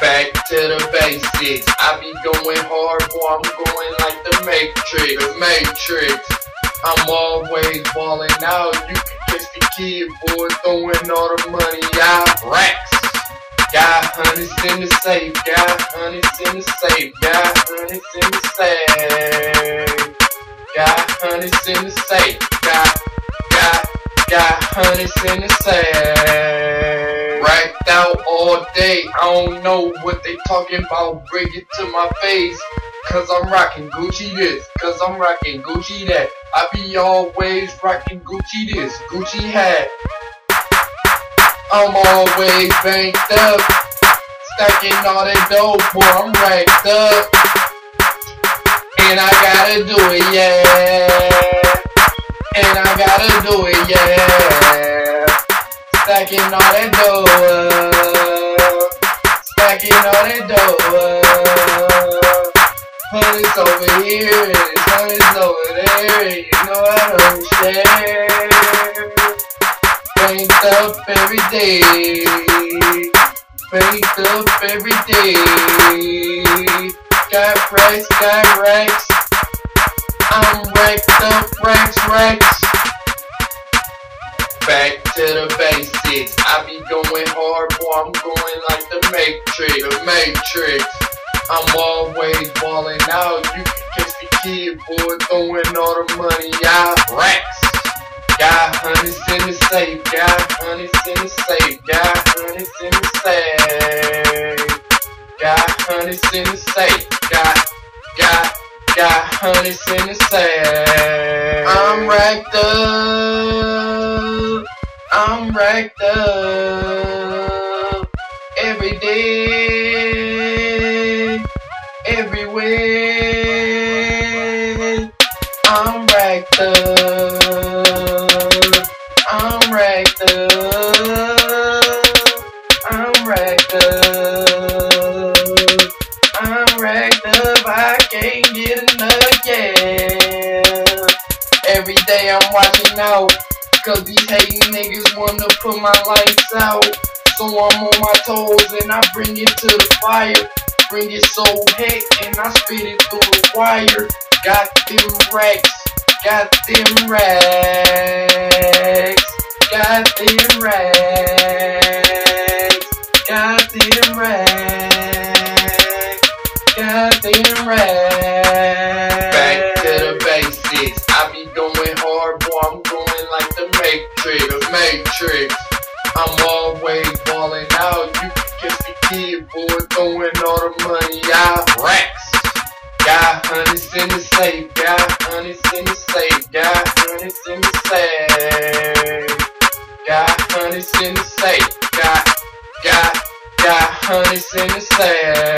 Back to the basics. I be going hard, boy. I'm going like the Matrix. The Matrix. I'm always balling out. You can catch the kid, boy, throwing all the money out. Racks. Got hundreds in the safe. Got hundreds in the safe. Got hundreds in the safe. Got hundreds in the safe. Got, got, got hundreds in the safe out all day. I don't know what they talking about. Bring it to my face. Cause I'm rocking Gucci this. Cause I'm rocking Gucci that. I be always rocking Gucci this. Gucci hat. I'm always banked up. Stacking all that dope, boy. I'm racked up. And I gotta do it, yeah. And I gotta do it, yeah. Stacking all that dough. Stacking all that dough. Honey's over here and honey's over there You know I don't share. Banked up every day Banked up every day. Got racks, got racks. I'm racked up, racks, basics. I be going hard, boy, I'm going like the Matrix, the Matrix. I'm always balling out. You can catch the kid, boy, throwing all the money out. Racks. Got hundreds in the safe, got hundreds in the safe, got hundreds in the safe. Got hundreds in the safe, got, got, got hundreds in the safe. I'm racked up. I'm racked up every day, everywhere. I'm racked up. I'm racked up. I'm racked up. I'm racked up. I can't get enough, yeah. Every day I'm watching out. Cause these hating niggas wanna put my lights out. So I'm on my toes and I bring it to the fire. Bring it so hot and I spit it through the wire. Got them racks, got them racks, got them racks, got them racks, got them racks. I'm always balling out. You can catch the kid, boy, throwing all the money out. Racks. Got hundreds in the safe, got hundreds in the safe, got hundreds in the safe. Got hundreds in the safe, got, got, got hundreds in the safe.